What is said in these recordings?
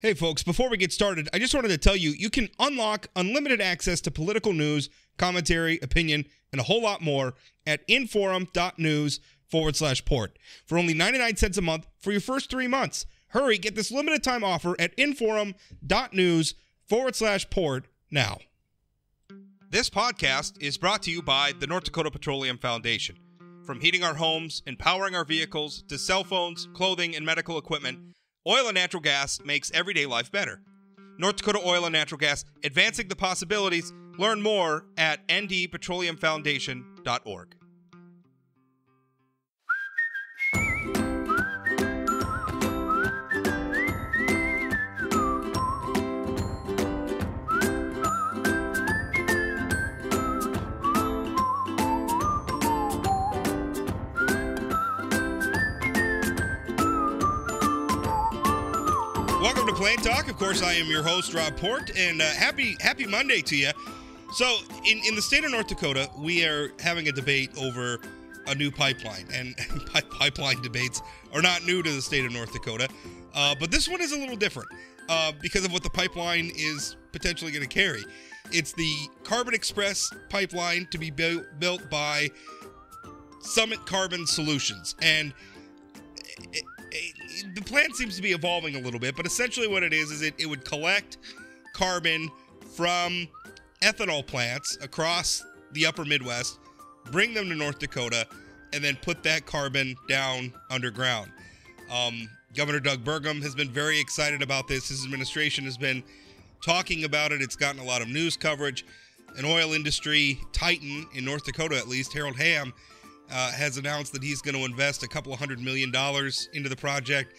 Hey, folks, before we get started, I just wanted to tell you you can unlock unlimited access to political news, commentary, opinion, and a whole lot more at inforum.news forward slash port for only 99 cents a month for your first three months. Hurry, get this limited time offer at inforum.news forward slash port now. This podcast is brought to you by the North Dakota Petroleum Foundation. From heating our homes and powering our vehicles to cell phones, clothing, and medical equipment, oil and natural gas makes everyday life better. North Dakota Oil and Natural Gas, advancing the possibilities. Learn more at ndpetroleumfoundation.org. Plain Talk. Of course, I am your host, Rob Port, and uh, happy Happy Monday to you. So, in, in the state of North Dakota, we are having a debate over a new pipeline, and pi- pipeline debates are not new to the state of North Dakota, uh, but this one is a little different uh, because of what the pipeline is potentially going to carry. It's the Carbon Express pipeline to be built built by Summit Carbon Solutions, and it, it, the plan seems to be evolving a little bit, but essentially what it is is it, it would collect carbon from ethanol plants across the upper Midwest, bring them to North Dakota, and then put that carbon down underground. Um, Governor Doug Burgum has been very excited about this. His administration has been talking about it. It's gotten a lot of news coverage. An oil industry titan in North Dakota, at least, Harold Hamm, uh, has announced that he's going to invest a couple hundred million dollars into the project.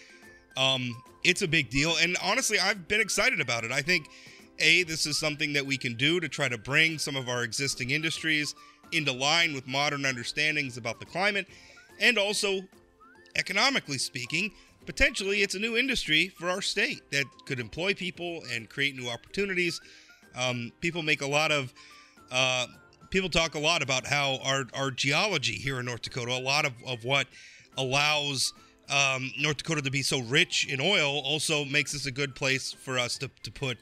Um, it's a big deal, and honestly, I've been excited about it. I think, a, this is something that we can do to try to bring some of our existing industries into line with modern understandings about the climate, and also, economically speaking, potentially it's a new industry for our state that could employ people and create new opportunities. Um, people make a lot of uh, people talk a lot about how our, our geology here in North Dakota, a lot of, of what allows um, North Dakota to be so rich in oil also makes this a good place for us to, to put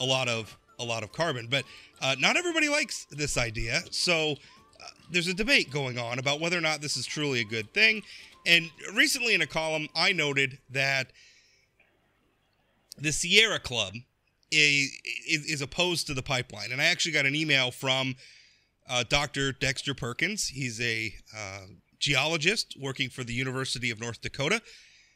a lot of a lot of carbon. But uh, not everybody likes this idea. So uh, there's a debate going on about whether or not this is truly a good thing. And recently in a column, I noted that the Sierra Club is, is opposed to the pipeline. And I actually got an email from uh, Dr. Dexter Perkins. He's a uh, geologist working for the University of North Dakota.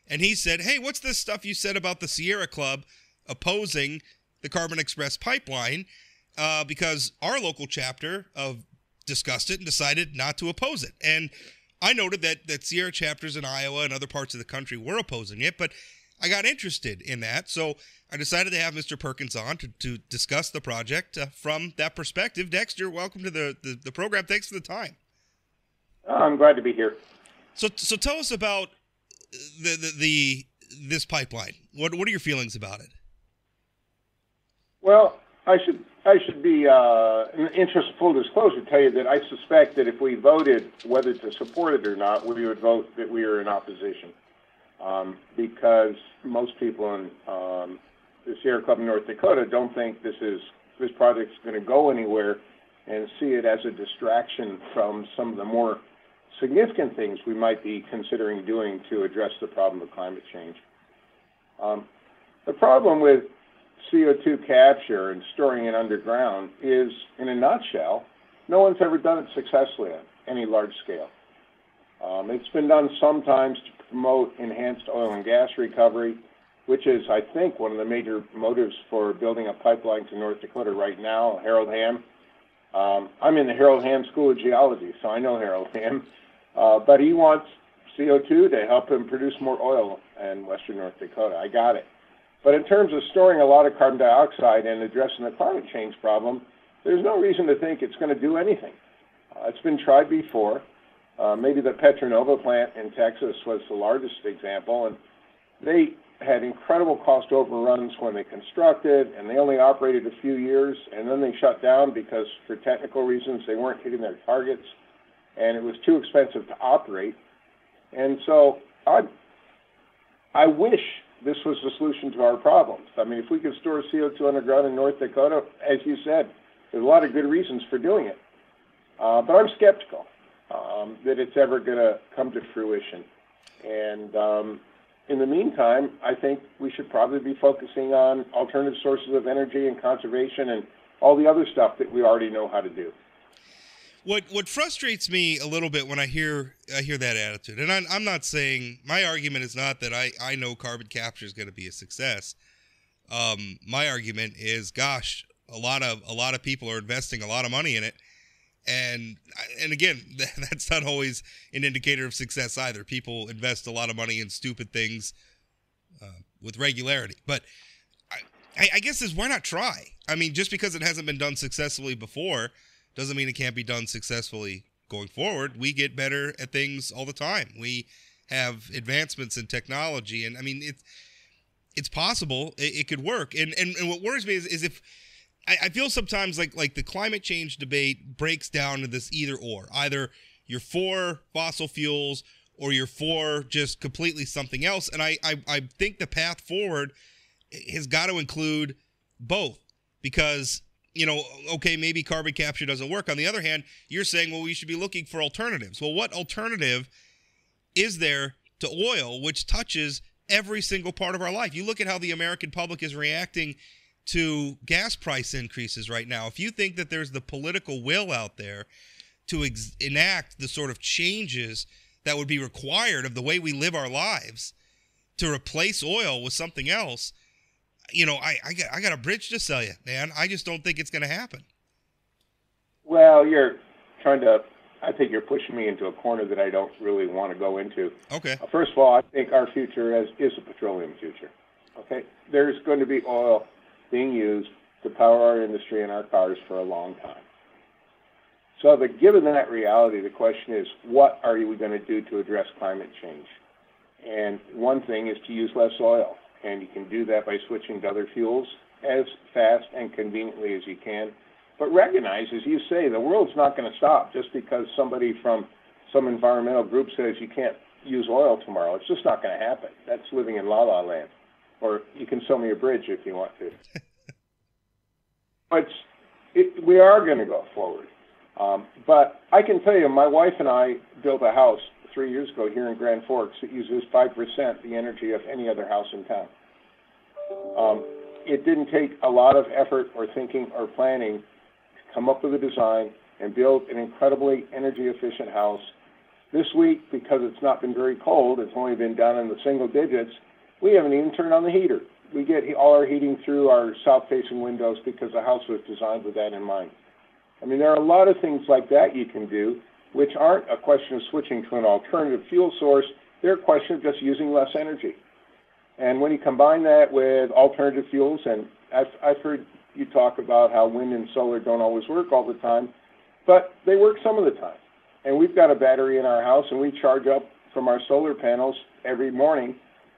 And he said, Hey, what's this stuff you said about the Sierra Club opposing the Carbon Express pipeline? Uh, because our local chapter of discussed it and decided not to oppose it. And I noted that that Sierra chapters in Iowa and other parts of the country were opposing it, but I got interested in that. So I decided to have Mr. Perkins on to, to discuss the project uh, from that perspective. Dexter, welcome to the, the, the, program. Thanks for the time. Oh, I'm glad to be here. So, so tell us about the, the, the this pipeline. What what are your feelings about it? Well, I should I should be uh, in the interest of full disclosure tell you that I suspect that if we voted whether to support it or not, we would vote that we are in opposition, um, because most people in um, the Sierra Club in North Dakota don't think this is this project's going to go anywhere, and see it as a distraction from some of the more significant things we might be considering doing to address the problem of climate change. Um, the problem with CO2 capture and storing it underground is, in a nutshell, no one's ever done it successfully on any large scale. Um, it's been done sometimes to promote enhanced oil and gas recovery, which is, I think, one of the major motives for building a pipeline to North Dakota right now. Harold Hamm. Um, I'm in the Harold Hamm School of Geology, so I know Harold Hamm. Uh, but he wants CO2 to help him produce more oil in western North Dakota. I got it. But in terms of storing a lot of carbon dioxide and addressing the climate change problem, there's no reason to think it's going to do anything. Uh, it's been tried before. Uh, maybe the Petra Nova plant in Texas was the largest example, and they had incredible cost overruns when they constructed, and they only operated a few years, and then they shut down because, for technical reasons, they weren't hitting their targets, and it was too expensive to operate. And so I, I wish this was the solution to our problems. I mean, if we could store CO2 underground in North Dakota, as you said, there's a lot of good reasons for doing it. Uh, but I'm skeptical um, that it's ever going to come to fruition. And um, in the meantime, I think we should probably be focusing on alternative sources of energy and conservation and all the other stuff that we already know how to do. What what frustrates me a little bit when I hear I hear that attitude, and I'm, I'm not saying my argument is not that I, I know carbon capture is going to be a success. Um, my argument is, gosh, a lot of a lot of people are investing a lot of money in it, and and again, that's not always an indicator of success either. People invest a lot of money in stupid things uh, with regularity, but I, I guess is why not try? I mean, just because it hasn't been done successfully before doesn't mean it can't be done successfully going forward. We get better at things all the time. We have advancements in technology, and I mean it's it's possible it, it could work. And, and and what worries me is, is if I, I feel sometimes like like the climate change debate breaks down to this either or. Either you're for fossil fuels or you're for just completely something else. And I I, I think the path forward has got to include both because you know, okay, maybe carbon capture doesn't work. On the other hand, you're saying, well, we should be looking for alternatives. Well, what alternative is there to oil, which touches every single part of our life? You look at how the American public is reacting to gas price increases right now. If you think that there's the political will out there to ex- enact the sort of changes that would be required of the way we live our lives to replace oil with something else, you know, I, I got I got a bridge to sell you, man. I just don't think it's going to happen. Well, you're trying to. I think you're pushing me into a corner that I don't really want to go into. Okay. Uh, first of all, I think our future is, is a petroleum future. Okay, there's going to be oil being used to power our industry and our cars for a long time. So, but given that reality, the question is, what are we going to do to address climate change? And one thing is to use less oil, and you can do that by switching to other fuels as fast and conveniently as you can. But recognize, as you say, the world's not going to stop just because somebody from some environmental group says you can't use oil tomorrow. It's just not going to happen. That's living in la la land. Or you can sell me a bridge if you want to. but it, we are going to go forward. Um, but I can tell you, my wife and I built a house three years ago here in Grand Forks that uses 5% the energy of any other house in town. Um, it didn't take a lot of effort or thinking or planning to come up with a design and build an incredibly energy efficient house. This week, because it's not been very cold, it's only been down in the single digits, we haven't even turned on the heater. We get all our heating through our south facing windows because the house was designed with that in mind. I mean, there are a lot of things like that you can do, which aren't a question of switching to an alternative fuel source. They're a question of just using less energy. And when you combine that with alternative fuels, and I've, I've heard you talk about how wind and solar don't always work all the time, but they work some of the time. And we've got a battery in our house, and we charge up from our solar panels every morning,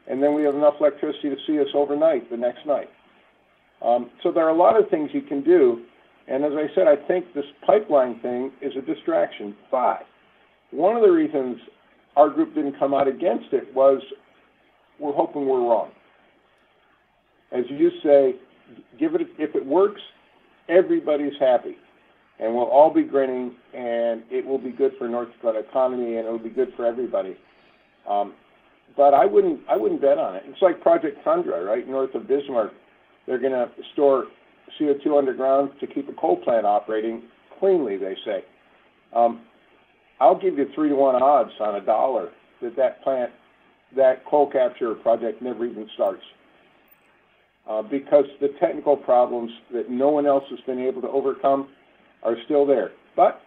and then we have enough electricity to see us overnight the next night. Um, so there are a lot of things you can do and as I said, I think this pipeline thing is a distraction. But one of the reasons our group didn't come out against it was we're hoping we're wrong. As you say, give it if it works, everybody's happy, and we'll all be grinning, and it will be good for North Dakota economy, and it will be good for everybody. Um, but I wouldn't I wouldn't bet on it. It's like Project Tundra, right north of Bismarck. They're going to store CO2 underground to keep a coal plant operating cleanly, they say. Um, I'll give you three to one odds on a dollar that that plant, that coal capture project never even starts. Uh, because the technical problems that no one else has been able to overcome are still there. But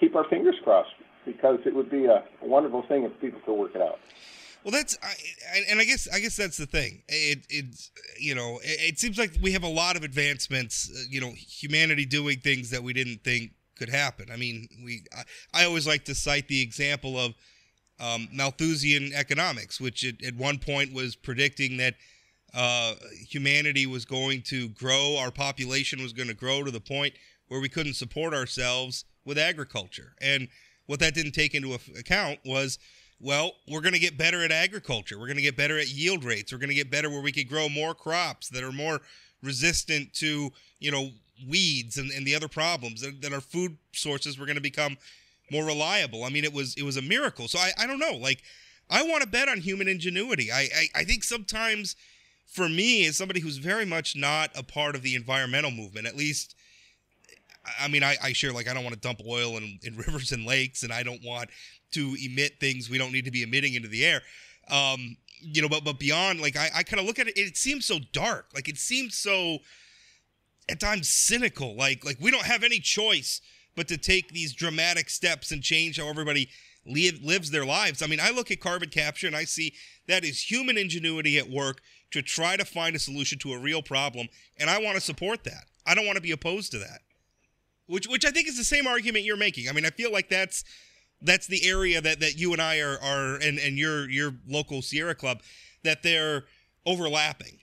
keep our fingers crossed because it would be a wonderful thing if people could work it out. Well, that's I, and I guess I guess that's the thing. It it's you know it, it, seems like we have a lot of advancements. Uh, you know, humanity doing things that we didn't think could happen. I mean, we I, I always like to cite the example of um, Malthusian economics, which it, at one point was predicting that uh, humanity was going to grow, our population was going to grow to the point where we couldn't support ourselves with agriculture, and what that didn't take into account was Well, we're going to get better at agriculture. We're going to get better at yield rates. We're going to get better where we could grow more crops that are more resistant to, you know, weeds and, and the other problems that, that our food sources were going to become more reliable. I mean, it was it was a miracle. So I, I don't know. Like, I want to bet on human ingenuity. I, I, I think sometimes for me, as somebody who's very much not a part of the environmental movement, at least I mean, I, I share like I don't want to dump oil in, in rivers and lakes, and I don't want to emit things we don't need to be emitting into the air. Um, you know, but but beyond, like I, I kind of look at it, it seems so dark. Like it seems so at times cynical. Like like we don't have any choice but to take these dramatic steps and change how everybody live, lives their lives. I mean, I look at carbon capture and I see that is human ingenuity at work to try to find a solution to a real problem, and I want to support that. I don't want to be opposed to that. Which which I think is the same argument you're making. I mean, I feel like that's that's the area that, that you and I are, are and, and your your local Sierra Club that they're overlapping.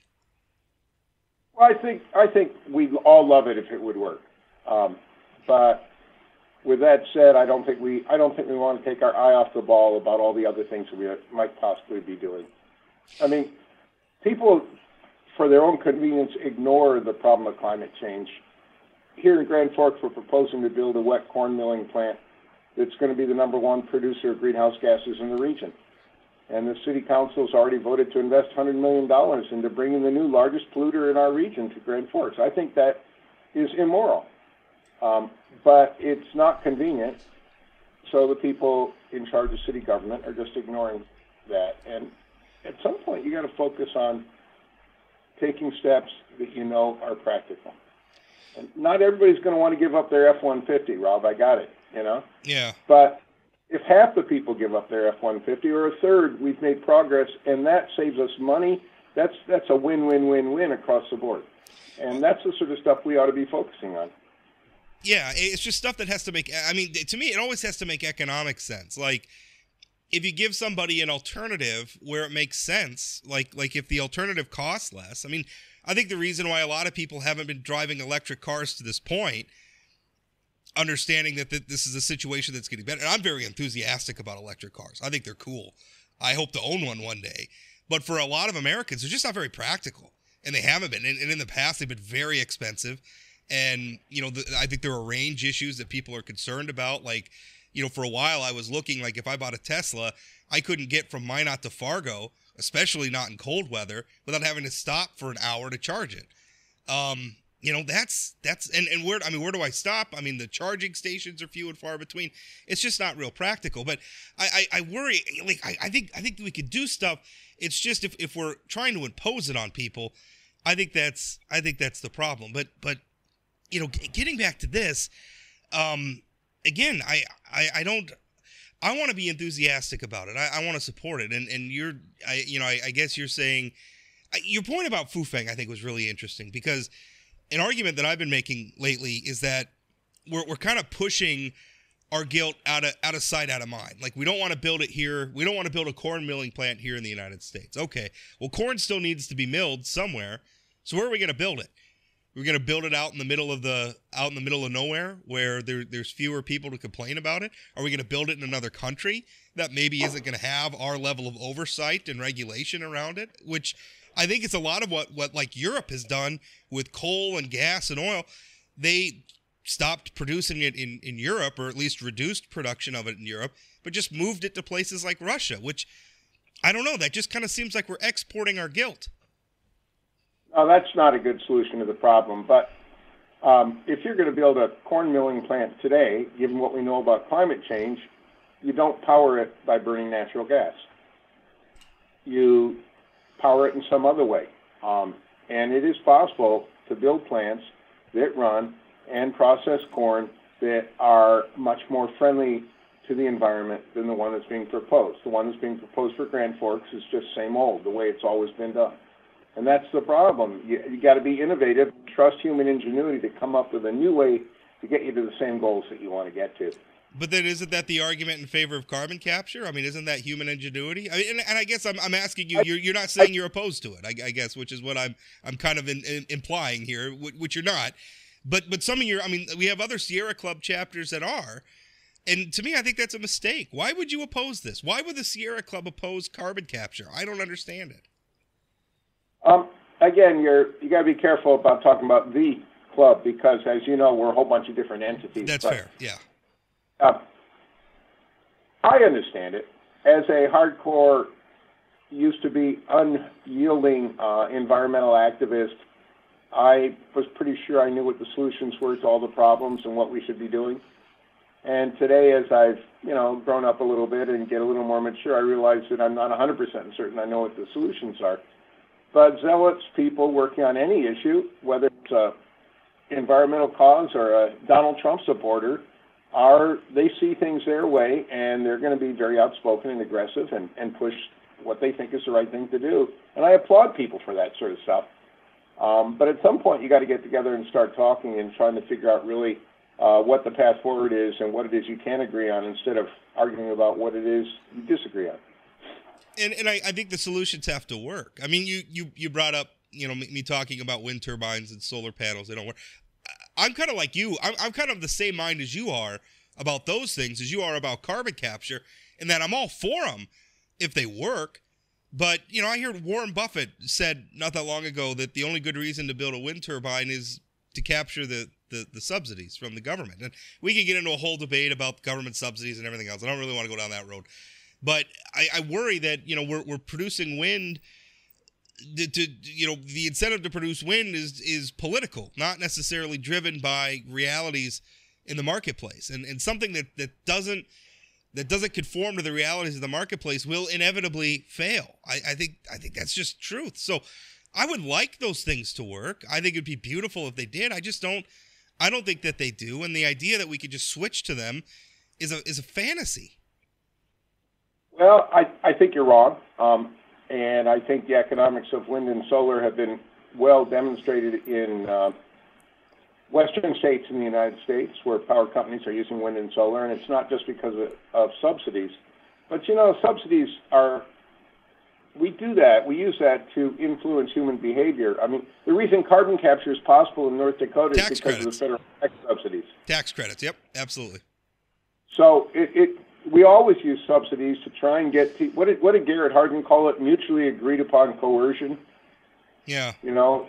Well, I think I think we all love it if it would work, um, but with that said, I don't think we I don't think we want to take our eye off the ball about all the other things that we might possibly be doing. I mean, people, for their own convenience, ignore the problem of climate change. Here in Grand Forks, we're proposing to build a wet corn milling plant that's going to be the number one producer of greenhouse gases in the region. And the city council has already voted to invest $100 million into bringing the new largest polluter in our region to Grand Forks. I think that is immoral. Um, but it's not convenient. So the people in charge of city government are just ignoring that. And at some point, you got to focus on taking steps that you know are practical. And not everybody's going to want to give up their F-150, Rob. I got it. You know. Yeah. But if half the people give up their F-150 or a third, we've made progress, and that saves us money. That's that's a win-win-win-win across the board, and that's the sort of stuff we ought to be focusing on. Yeah, it's just stuff that has to make. I mean, to me, it always has to make economic sense. Like, if you give somebody an alternative where it makes sense, like like if the alternative costs less. I mean, I think the reason why a lot of people haven't been driving electric cars to this point understanding that th- this is a situation that's getting better. And I'm very enthusiastic about electric cars. I think they're cool. I hope to own one one day. But for a lot of Americans, they're just not very practical, and they haven't been. And, and in the past, they've been very expensive. And you know, the, I think there are range issues that people are concerned about. Like, you know, for a while, I was looking like if I bought a Tesla, I couldn't get from Minot to Fargo, especially not in cold weather, without having to stop for an hour to charge it. Um, you know that's that's and, and where i mean where do i stop? I mean the charging stations are few and far between. It's just not real practical but i i, I worry like I, I think i think we could do stuff. It's just if, if we're trying to impose it on people i think that's i think that's the problem. But but you know getting back to this um again i i, I don't i want to be enthusiastic about it. I, I want to support it. And and you're i you know i, I guess you're saying your point about Fufeng i think was really interesting because an argument that I've been making lately is that we're, we're kind of pushing our guilt out of out of sight, out of mind. Like we don't want to build it here. We don't want to build a corn milling plant here in the United States. Okay, well, corn still needs to be milled somewhere. So where are we going to build it? We're going to build it out in the middle of the out in the middle of nowhere where there, there's fewer people to complain about it. Are we going to build it in another country that maybe isn't going to have our level of oversight and regulation around it? Which I think it's a lot of what what like Europe has done with coal and gas and oil. They stopped producing it in in Europe, or at least reduced production of it in Europe, but just moved it to places like Russia, which I don't know. That just kind of seems like we're exporting our guilt. No, that's not a good solution to the problem. But um, if you're going to build a corn milling plant today, given what we know about climate change, you don't power it by burning natural gas. You power it in some other way. Um, and it is possible to build plants that run and process corn that are much more friendly to the environment than the one that's being proposed. The one that's being proposed for Grand Forks is just same old, the way it's always been done. And that's the problem. You, you got to be innovative, trust human ingenuity to come up with a new way to get you to the same goals that you want to get to. But then, isn't that the argument in favor of carbon capture? I mean, isn't that human ingenuity? I mean, and, and, I guess I'm, I'm asking you. You're, you're not saying you're opposed to it. I, I guess, which is what I'm I'm kind of in, in, implying here, which you're not. But but some of your, I mean, we have other Sierra Club chapters that are, And to me, I think that's a mistake. Why would you oppose this? Why would the Sierra Club oppose carbon capture? I don't understand it. Um, again, you're you got to be careful about talking about the club because, as you know, we're a whole bunch of different entities. That's fair. Yeah. Uh, I understand it. As a hardcore, used to be unyielding uh, environmental activist, I was pretty sure I knew what the solutions were to all the problems and what we should be doing. And today, as I've you know grown up a little bit and get a little more mature, I realize that I'm not 100% certain I know what the solutions are. But zealots, people working on any issue, whether it's a environmental cause or a Donald Trump supporter, are they see things their way and they're going to be very outspoken and aggressive and, and push what they think is the right thing to do. And I applaud people for that sort of stuff. Um, but at some point, you got to get together and start talking and trying to figure out really uh, what the path forward is and what it is you can agree on instead of arguing about what it is you disagree on. And and I, I think the solutions have to work. I mean, you you you brought up you know me, me talking about wind turbines and solar panels. They don't work. I'm kind of like you. I'm, I'm kind of the same mind as you are about those things as you are about carbon capture, and that I'm all for them if they work. But you know, I heard Warren Buffett said not that long ago that the only good reason to build a wind turbine is to capture the the, the subsidies from the government. And we can get into a whole debate about government subsidies and everything else. I don't really want to go down that road. But I, I worry that you know we're we're producing wind. To, to, you know the incentive to produce wind is is political, not necessarily driven by realities in the marketplace, and and something that that doesn't that doesn't conform to the realities of the marketplace will inevitably fail. I, I think I think that's just truth. So I would like those things to work. I think it'd be beautiful if they did. I just don't I don't think that they do. And the idea that we could just switch to them is a is a fantasy. Well, I, I think you're wrong. Um, and I think the economics of wind and solar have been well demonstrated in uh, western states in the United States where power companies are using wind and solar. And it's not just because of, of subsidies. But, you know, subsidies are, we do that, we use that to influence human behavior. I mean, the reason carbon capture is possible in North Dakota Tax is because credits. of the federal tax subsidies. Tax credits. Yep, absolutely. So it, it we always use subsidies to try and get what did what did Garrett Hardin call it? Mutually agreed upon coercion. Yeah. You know,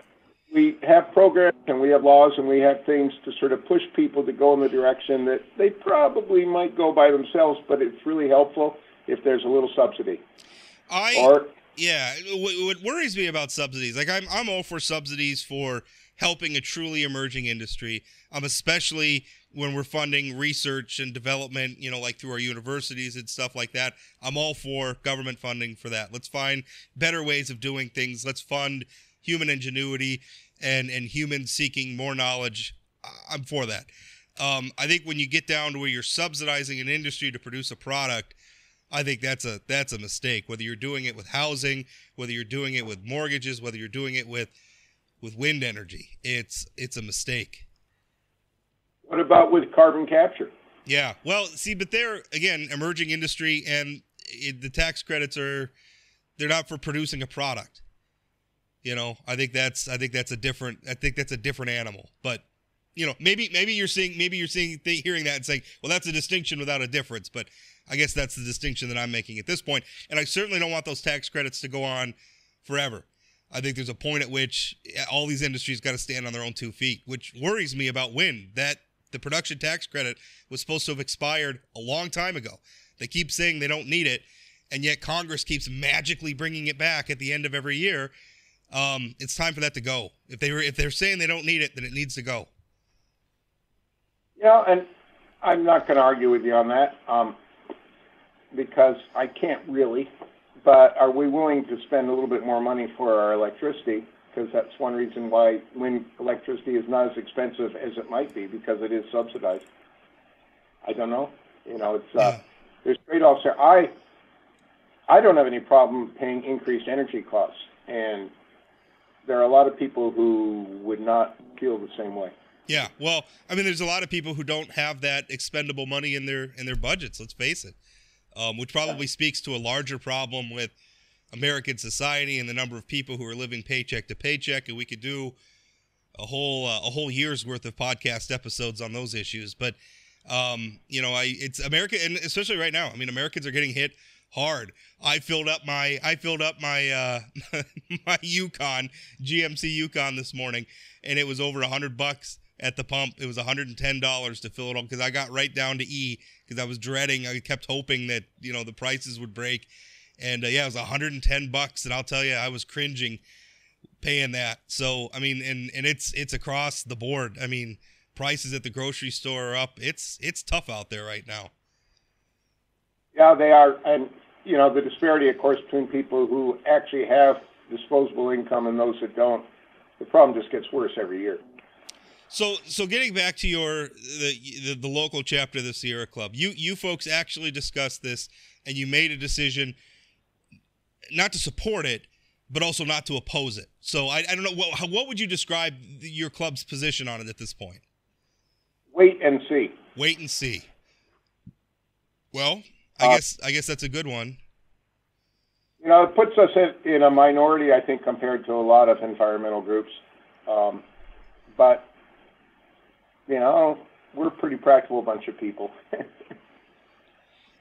we have programs and we have laws and we have things to sort of push people to go in the direction that they probably might go by themselves, but it's really helpful if there's a little subsidy. I Or Yeah, what, what worries me about subsidies, like I'm, I'm all for subsidies for helping a truly emerging industry. Um, especially when we're funding research and development, you know, like through our universities and stuff like that. I'm all for government funding for that. Let's find better ways of doing things. Let's fund human ingenuity and and humans seeking more knowledge. I'm for that. Um, I think when you get down to where you're subsidizing an industry to produce a product, I think that's a that's a mistake. Whether you're doing it with housing, whether you're doing it with mortgages, whether you're doing it with with wind energy, it's it's a mistake. what about with carbon capture? Yeah. Well, see, but they're again emerging industry, and it, the tax credits are they're not for producing a product. You know, I think that's I think that's a different I think that's a different animal. But you know, maybe maybe you're seeing maybe you're seeing th- hearing that and saying, well, that's a distinction without a difference. But I guess that's the distinction that I'm making at this point. And I certainly don't want those tax credits to go on forever. I think there's a point at which all these industries got to stand on their own two feet, which worries me about wind. That the production tax credit was supposed to have expired a long time ago. They keep saying they don't need it, and yet Congress keeps magically bringing it back at the end of every year. Um, it's time for that to go. If they were, if they're saying they don't need it, then it needs to go. Yeah, and I'm not going to argue with you on that um, because I can't really. But are we willing to spend a little bit more money for our electricity? Because that's one reason why wind electricity is not as expensive as it might be because it is subsidized. I don't know. You know, it's uh, there's trade-offs there. I I don't have any problem paying increased energy costs, and there are a lot of people who would not feel the same way. Yeah, well, I mean, there's a lot of people who don't have that expendable money in their in their budgets. Let's face it, um, which probably speaks to a larger problem with American society and the number of people who are living paycheck to paycheck. And we could do a whole uh, a whole year's worth of podcast episodes on those issues. But Um, you know, I it's America, and especially right now. I mean, Americans are getting hit hard. I filled up my I filled up my uh, my Yukon GMC Yukon this morning, and it was over a hundred bucks at the pump. It was $110 to fill it up because I got right down to E because I was dreading. I kept hoping that you know the prices would break, and uh, yeah, it was 110 bucks. And I'll tell you, I was cringing paying that. So I mean, and and it's it's across the board. I mean, prices at the grocery store are up. It's it's tough out there right now. Yeah, they are, and you know the disparity, of course, between people who actually have disposable income and those that don't. The problem just gets worse every year. So, so getting back to your the, the, the local chapter of the Sierra Club, you you folks actually discussed this, and you made a decision not to support it, but also not to oppose it. So, I, I don't know what what would you describe your club's position on it at this point? Wait and see. Wait and see. Well, I uh, guess I guess that's a good one. You know, it puts us in, in a minority, I think, compared to a lot of environmental groups. Um, but you know, we're a pretty practical bunch of people.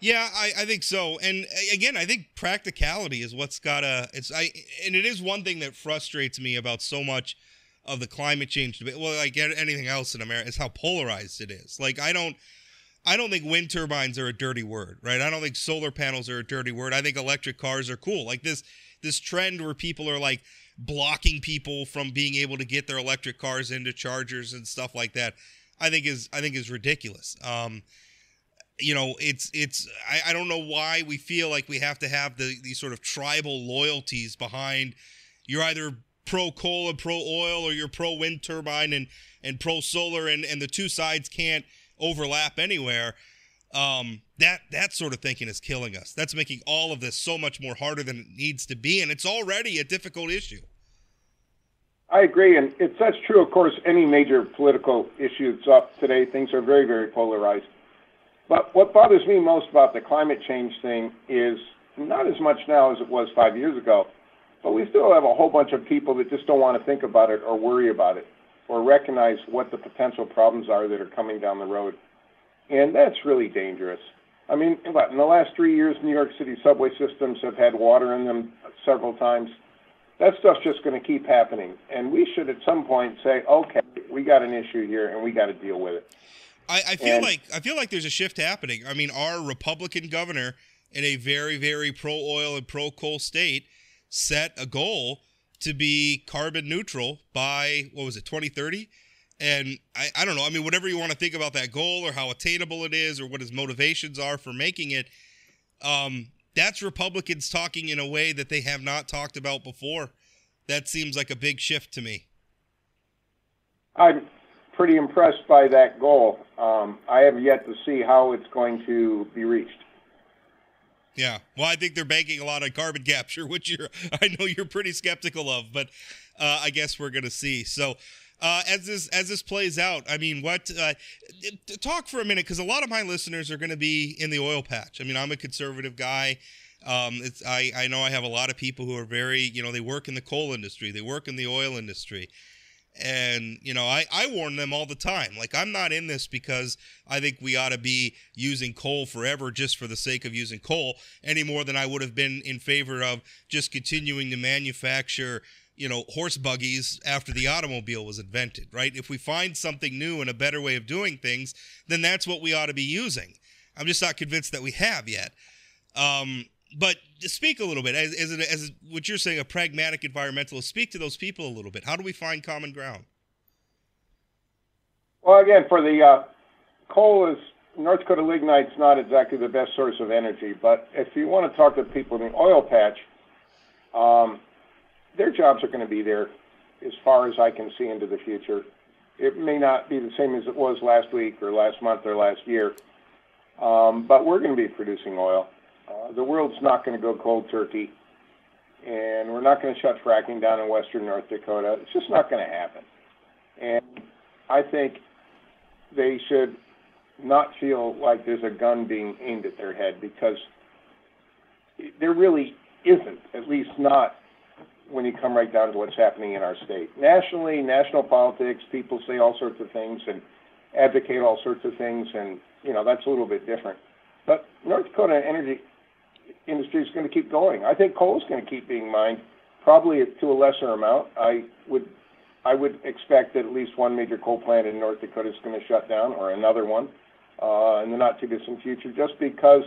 yeah, I, I think so. And again, I think practicality is what's got to. It's I, and it is one thing that frustrates me about so much of the climate change debate. Well, like anything else in America, is how polarized it is. Like I don't. I don't think wind turbines are a dirty word, right? I don't think solar panels are a dirty word. I think electric cars are cool. Like this this trend where people are like blocking people from being able to get their electric cars into chargers and stuff like that. I think is I think is ridiculous. Um, you know, it's it's I, I don't know why we feel like we have to have the these sort of tribal loyalties behind. You're either pro coal and pro oil, or you're pro wind turbine and and pro solar, and and the two sides can't overlap anywhere. Um, that that sort of thinking is killing us. That's making all of this so much more harder than it needs to be, and it's already a difficult issue. I agree, and it's that's true. Of course, any major political issue that's up today, things are very, very polarized. But what bothers me most about the climate change thing is not as much now as it was five years ago, but we still have a whole bunch of people that just don't want to think about it or worry about it or recognize what the potential problems are that are coming down the road. And that's really dangerous. I mean, in the last three years, New York City subway systems have had water in them several times that stuff's just going to keep happening. And we should at some point say, okay, we got an issue here and we got to deal with it. I, I feel and, like I feel like there's a shift happening. I mean, our Republican governor in a very, very pro oil and pro coal state set a goal to be carbon neutral by what was it, 2030? And I, I don't know. I mean, whatever you want to think about that goal or how attainable it is or what his motivations are for making it, um, that's Republicans talking in a way that they have not talked about before. That seems like a big shift to me. I'm pretty impressed by that goal. Um, I have yet to see how it's going to be reached. Yeah, well, I think they're banking a lot on carbon capture, which you're, I know you're pretty skeptical of, but uh, I guess we're going to see. So, uh, as this as this plays out, I mean, what uh, talk for a minute because a lot of my listeners are going to be in the oil patch. I mean, I'm a conservative guy. Um, I I know I have a lot of people who are very you know they work in the coal industry, they work in the oil industry, and you know I I warn them all the time. Like I'm not in this because I think we ought to be using coal forever just for the sake of using coal any more than I would have been in favor of just continuing to manufacture you know, horse buggies after the automobile was invented, right? If we find something new and a better way of doing things, then that's what we ought to be using. I'm just not convinced that we have yet. Um, but speak a little bit as, as, as what you're saying, a pragmatic environmentalist. Speak to those people a little bit. How do we find common ground? Well, again, for the uh, coal is North Dakota lignite's not exactly the best source of energy, but if you want to talk to people in the oil patch, um, their jobs are going to be there as far as I can see into the future. It may not be the same as it was last week or last month or last year, um, but we're going to be producing oil. Uh, the world's not going to go cold turkey, and we're not going to shut fracking down in western North Dakota. It's just not going to happen. And I think they should not feel like there's a gun being aimed at their head because there really isn't, at least not when you come right down to what's happening in our state. Nationally, national politics, people say all sorts of things and advocate all sorts of things, and you know, that's a little bit different. But North Dakota energy industry is going to keep going. I think coal is going to keep being mined, probably to a lesser amount. I would I would expect that at least one major coal plant in North Dakota is going to shut down, or another one uh, in the not too distant future, just because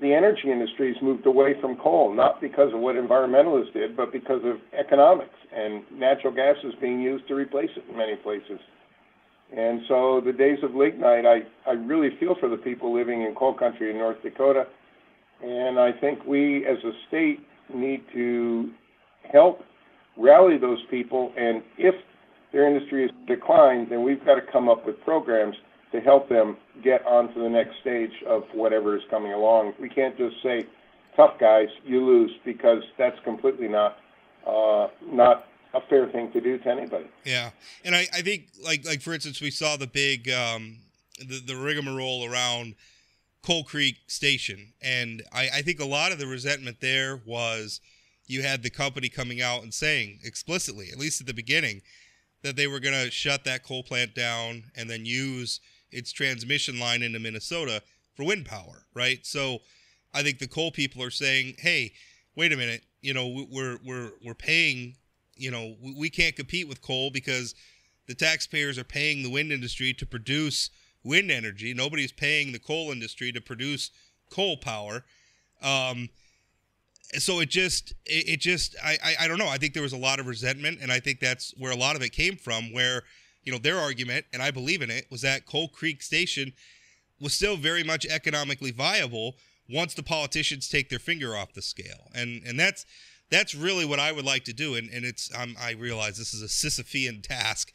the energy industry has moved away from coal, not because of what environmentalists did, but because of economics. And natural gas is being used to replace it in many places. And so the days of lignite, I, I really feel for the people living in coal country in North Dakota. And I think we as a state need to help rally those people. And if their industry is declined, then we've got to come up with programs to help them get on to the next stage of whatever is coming along. We can't just say, tough guys, you lose, because that's completely not uh, not a fair thing to do to anybody. Yeah, and I, I think like like for instance, we saw the big um, the the rigmarole around Coal Creek Station, and I, I think a lot of the resentment there was you had the company coming out and saying explicitly, at least at the beginning, that they were going to shut that coal plant down and then use its transmission line into Minnesota for wind power, right? So I think the coal people are saying, "Hey, wait a minute, you know, we're we're we're paying, you know, we can't compete with coal because the taxpayers are paying the wind industry to produce wind energy. Nobody's paying the coal industry to produce coal power." Um, so it just it, just I, I, I don't know i think there was a lot of resentment and i think that's where a lot of it came from where you know, their argument, and I believe in it, was that Coal Creek Station was still very much economically viable once the politicians take their finger off the scale. And and that's that's really what I would like to do. And and it's I realize this is a Sisyphean task,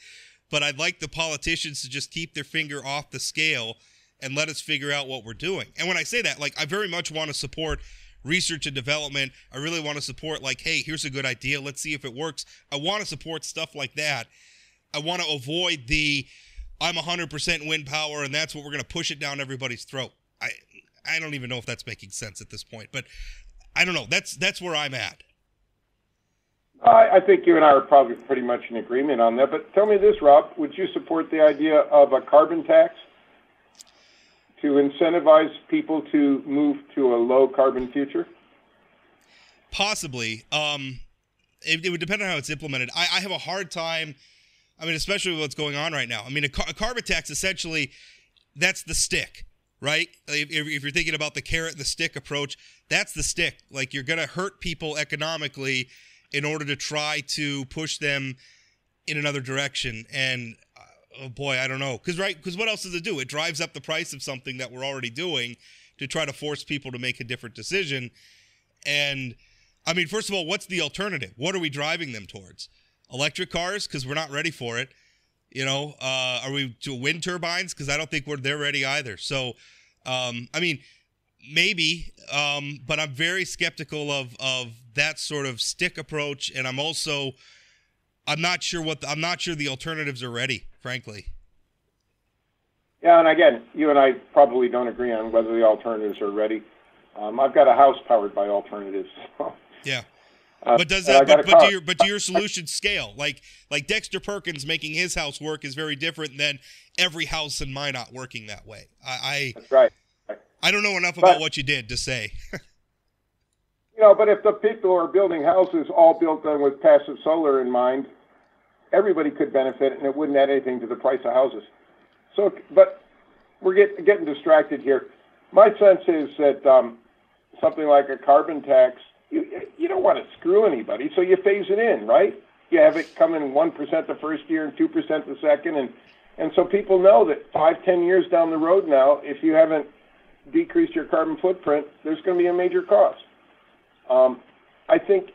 but I'd like the politicians to just keep their finger off the scale and let us figure out what we're doing. And when I say that, like I very much want to support research and development. I really want to support like, hey, here's a good idea. Let's see if it works. I want to support stuff like that. I want to avoid the I'm 100% wind power and that's what we're going to push it down everybody's throat. I I don't even know if that's making sense at this point, but I don't know. That's that's where I'm at. I, I think you and I are probably pretty much in agreement on that. But tell me this, Rob: Would you support the idea of a carbon tax to incentivize people to move to a low carbon future? Possibly. Um, it, it would depend on how it's implemented. I, I have a hard time I mean, especially what's going on right now. I mean, a, car- a carbon tax essentially that's the stick, right? If, if, you're thinking about the carrot the stick approach, that's the stick. Like you're going to hurt people economically in order to try to push them in another direction. And uh, oh boy, I don't know, because right, because what else does it do? It drives up the price of something that we're already doing to try to force people to make a different decision. And I mean, first of all, what's the alternative? What are we driving them towards? Electric cars because we're not ready for it. You know, uh, are we to wind turbines? Because I don't think we're they're ready either. So, um, I mean, maybe, um, but I'm very skeptical of of that sort of stick approach, and I'm also I'm not sure what the, I'm not sure the alternatives are ready, frankly. Yeah, and again, you and I probably don't agree on whether the alternatives are ready. Um, I've got a house powered by alternatives. yeah. Uh, but does that? But, but do your but do your solution scale? Like like Dexter Perkins making his house work is very different than every house in Minot working that way. I, I that's right. I don't know enough about but, what you did to say. you know, but if the people who are building houses all built them with passive solar in mind, everybody could benefit, and it wouldn't add anything to the price of houses. So, but we're get, getting distracted here. My sense is that um, something like a carbon tax you, you don't want to screw anybody, so you phase it in, right? You have it come in 1% the first year and 2% the second. And, and so people know that five, ten years down the road now, if you haven't decreased your carbon footprint, there's going to be a major cost. Um, I think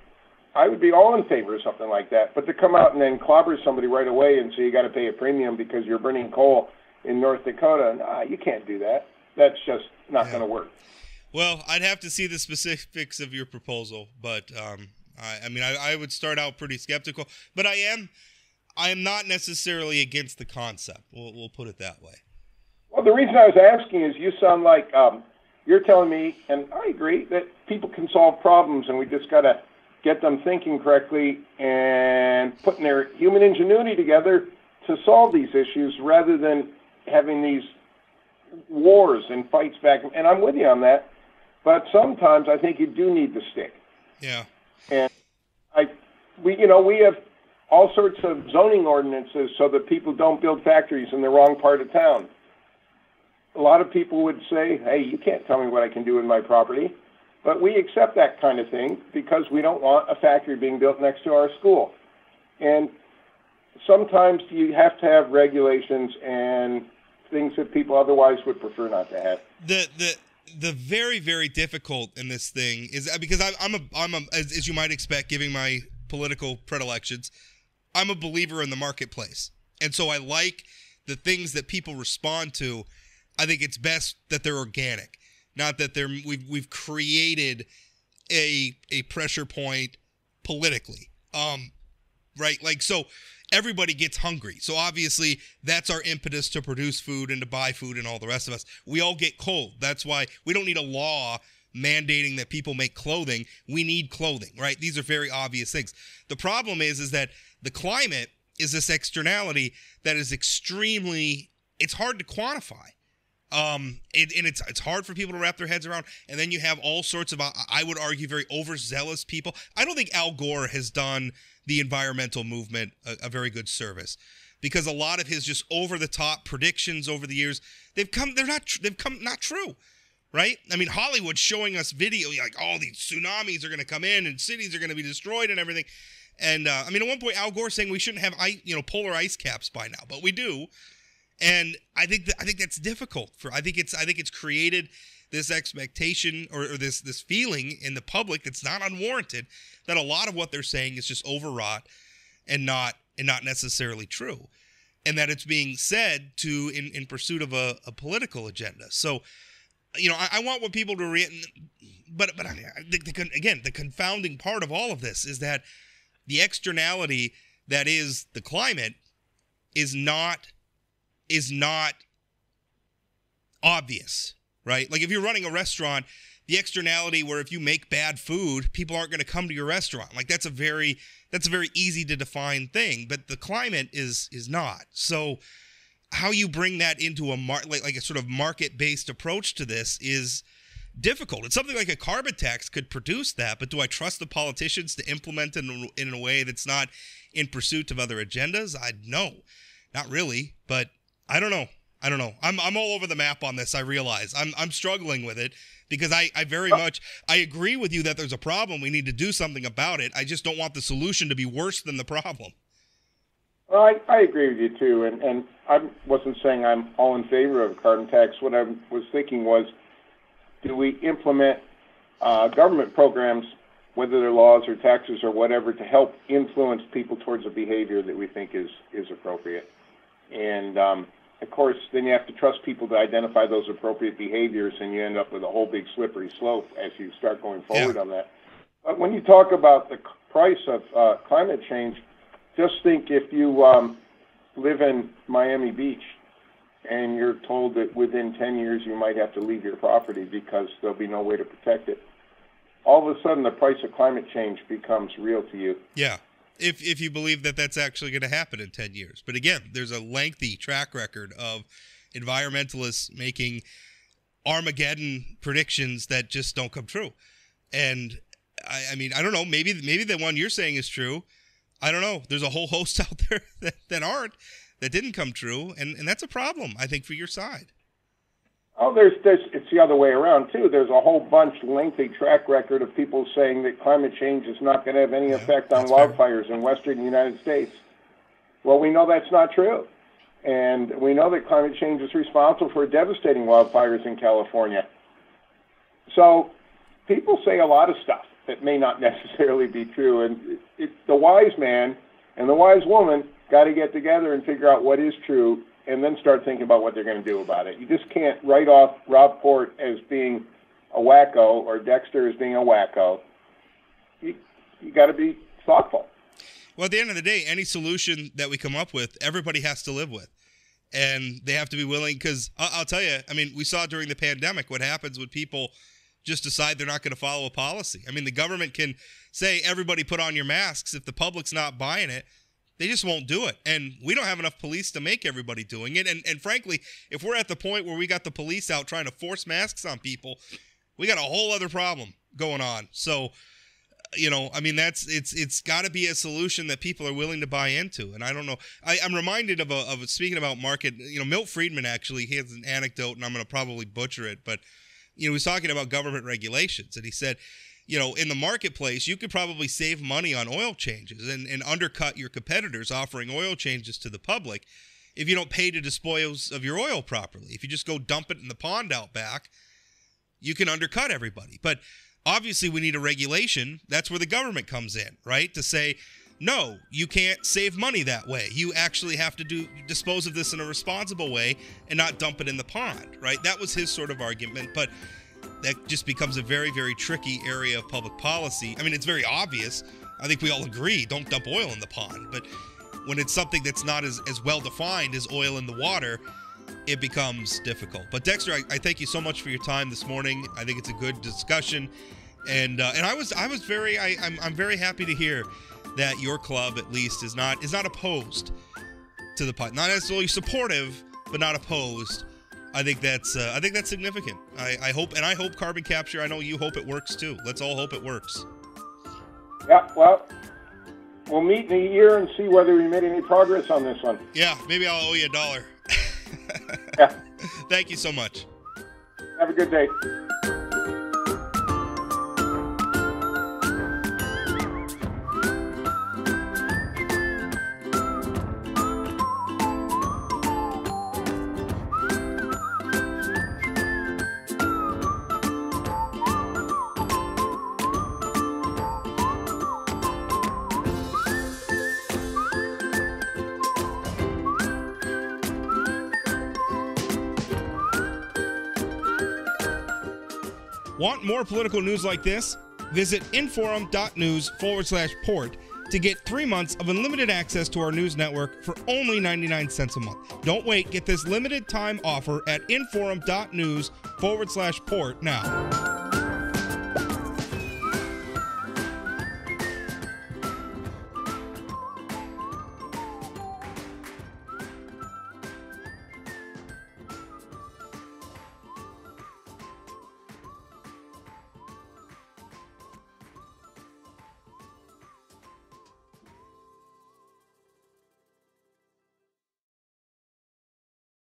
I would be all in favor of something like that. But to come out and then clobber somebody right away and say you got to pay a premium because you're burning coal in North Dakota, nah, you can't do that. That's just not yeah. going to work. Well, I'd have to see the specifics of your proposal, but um, I, I, mean, I, I, would start out pretty skeptical, but I am, I am not necessarily against the concept. We'll, we'll put it that way. Well, the reason I was asking is you sound like um, you're telling me, and I agree that people can solve problems, and we just got to get them thinking correctly and putting their human ingenuity together to solve these issues, rather than having these wars and fights back, and I'm with you on that. But sometimes I think you do need the stick. Yeah. And I, we, you know, we have all sorts of zoning ordinances so that people don't build factories in the wrong part of town. A lot of people would say, hey, you can't tell me what I can do with my property. But we accept that kind of thing because we don't want a factory being built next to our school. And sometimes you have to have regulations and things that people otherwise would prefer not to have. The the the very very difficult in this thing is uh, because I, I'm a I'm a as, as you might expect, giving my political predilections, I'm a believer in the marketplace, and so I like the things that people respond to. I think it's best that they're organic, not that they're we've we've created a a pressure point politically. Um, right? Like so everybody gets hungry. So obviously that's our impetus to produce food and to buy food and all the rest of us. We all get cold. That's why we don't need a law mandating that people make clothing. We need clothing, right? These are very obvious things. The problem is is that the climate is this externality that is extremely it's hard to quantify. Um, it, and it's it's hard for people to wrap their heads around. And then you have all sorts of, I would argue, very overzealous people. I don't think Al Gore has done the environmental movement a, a very good service because a lot of his just over the top predictions over the years they've come they're not they've come not true right i mean hollywood showing us video like all oh, these tsunamis are going to come in and cities are going to be destroyed and everything and uh, i mean at one point al gore saying we shouldn't have ice, you know polar ice caps by now but we do and i think that i think that's difficult for i think it's i think it's created this expectation or, or this this feeling in the public that's not unwarranted that a lot of what they're saying is just overwrought and not and not necessarily true. And that it's being said to in, in pursuit of a, a political agenda. So you know I, I want what people to read but but I, the, the, again the confounding part of all of this is that the externality that is the climate is not is not obvious right? Like if you're running a restaurant, the externality where if you make bad food, people aren't going to come to your restaurant. Like that's a very that's a very easy to define thing, but the climate is is not. So how you bring that into a mar- like, like a sort of market-based approach to this is difficult. It's something like a carbon tax could produce that, but do I trust the politicians to implement it in, in a way that's not in pursuit of other agendas? I know, not really, but I don't know. I don't know. I'm I'm all over the map on this. I realize I'm I'm struggling with it because I I very much I agree with you that there's a problem. We need to do something about it. I just don't want the solution to be worse than the problem. Well, I, I agree with you too, and and I wasn't saying I'm all in favor of carbon tax. What I was thinking was, do we implement uh, government programs, whether they're laws or taxes or whatever, to help influence people towards a behavior that we think is is appropriate? And um, of course, then you have to trust people to identify those appropriate behaviors, and you end up with a whole big slippery slope as you start going forward yeah. on that. But when you talk about the price of uh, climate change, just think if you um, live in Miami Beach and you're told that within 10 years you might have to leave your property because there'll be no way to protect it. All of a sudden, the price of climate change becomes real to you. Yeah if if you believe that that's actually going to happen in 10 years. But again, there's a lengthy track record of environmentalists making Armageddon predictions that just don't come true. And I, I mean, I don't know. Maybe maybe the one you're saying is true. I don't know. There's a whole host out there that, that aren't that didn't come true, and and that's a problem. I think for your side. Oh, there's, there's, it's the other way around too. There's a whole bunch lengthy track record of people saying that climate change is not going to have any yeah, effect on wildfires fair. in western United States. Well, we know that's not true. And we know that climate change is responsible for devastating wildfires in California. So people say a lot of stuff that may not necessarily be true. And it, it, the wise man and the wise woman got to get together and figure out what is true and then start thinking about what they're going to do about it. You just can't write off Rob Port as being a wacko or Dexter as being a wacko. You, you got to be thoughtful. Well, at the end of the day, any solution that we come up with, everybody has to live with. And they have to be willing, because I'll, I'll tell you, I mean, we saw during the pandemic what happens when people just decide they're not going to follow a policy. I mean, the government can say, everybody put on your masks. If the public's not buying it, They just won't do it. And we don't have enough police to make everybody doing it. And and frankly, if we're at the point where we got the police out trying to force masks on people, we got a whole other problem going on. So you know, I mean, that's it's it's got to be a solution that people are willing to buy into. And I don't know. I, am reminded of a of speaking about market. You know, Milt Friedman actually he has an anecdote, and I'm going to probably butcher it, but you know, he was talking about government regulations, and he said, you know, in the marketplace, you could probably save money on oil changes and, and undercut your competitors offering oil changes to the public if you don't pay to dispose of your oil properly. If you just go dump it in the pond out back, you can undercut everybody. But obviously we need a regulation. That's where the government comes in, right? To say, no, you can't save money that way. You actually have to do dispose of this in a responsible way and not dump it in the pond, right? That was his sort of argument, but that just becomes a very, very tricky area of public policy. I mean, it's very obvious. I think we all agree don't dump oil in the pond, but when it's something that's not as, as well defined as oil in the water, it becomes difficult. But Dexter, I, I, thank you so much for your time this morning. I think it's a good discussion, and uh, and I was I was very I, I'm I'm very happy to hear that your club at least is not is not opposed to the putt, not necessarily supportive, but not opposed. I think that's uh, I think that's significant. I, I hope and I hope carbon capture. I know you hope it works too. Let's all hope it works. Yeah, well, we'll meet in a year and see whether we made any progress on this one. Yeah, maybe I'll owe you a dollar. yeah. Thank you so much. Have a good day. Want more political news like this? Visit inforum.news forward slash port to get three months of unlimited access to our news network for only 99 cents a month. Don't wait. Get this limited time offer at inforum.news forward slash port now.